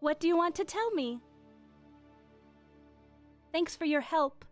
What do you want to tell me? Thanks for your help.